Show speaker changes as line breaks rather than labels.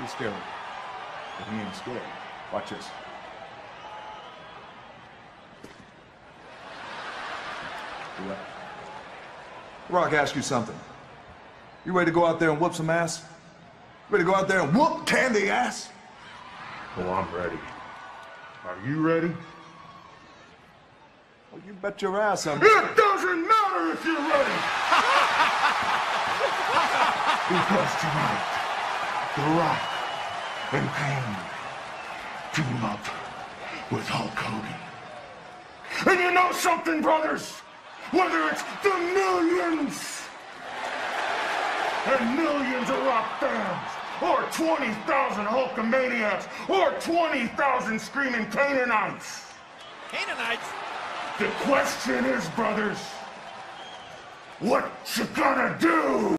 He's scared. But he ain't scared. Watch this. What? Rock, ask you something. You ready to go out there and whoop some ass? Ready to go out there and whoop candy ass?
Oh, I'm ready. Are you ready?
Well, you bet your ass I'm.
It doesn't matter if you're ready! because tonight, Rock and Kane team up with Hulk Hogan. And you know something, brothers? Whether it's the millions and millions of Rock fans, or 20,000 Hulkamaniacs, or 20,000 screaming Canaanites.
Canaanites?
The question is, brothers, what you gonna do?